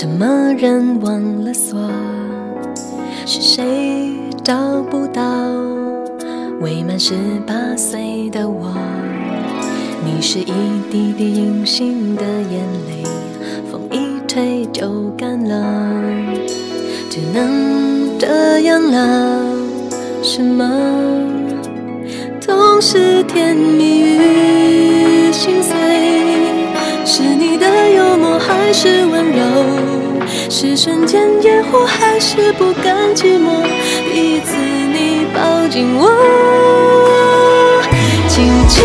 什么人忘了锁？是谁找不到未满十八岁的我？你是一滴滴隐形的眼泪，风一吹就干了，只能这样了。什么同是甜蜜？是瞬间烟火还是不甘寂寞？第一次你抱紧我。紧紧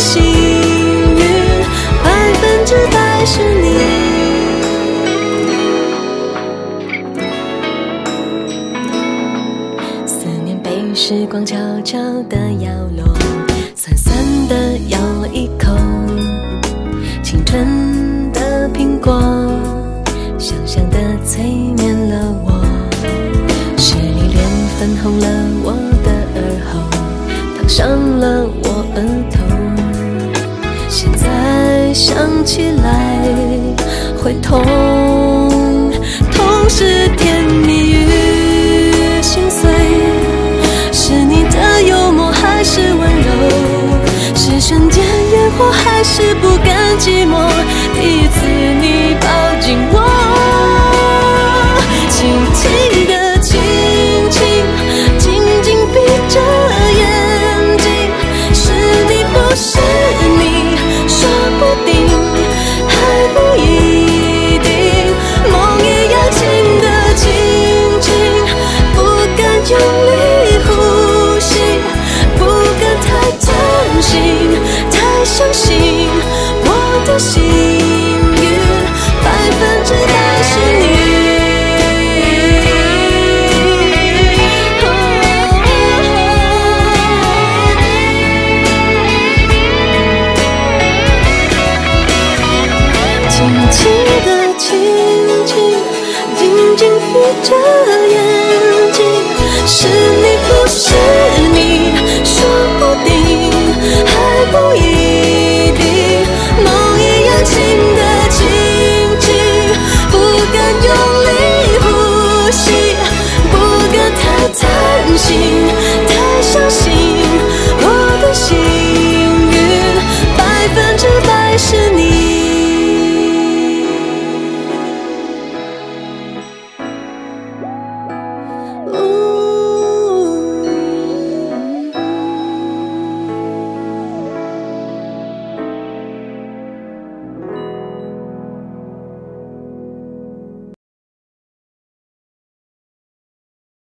幸运，百分之百是你。思念被时光悄悄地摇落，酸现在想起来会痛，痛是甜蜜与心碎，是你的幽默还是温柔？是瞬间烟火还是不甘寂寞？第一次你抱的幸运，百分之百是你。轻轻的轻轻，紧紧闭着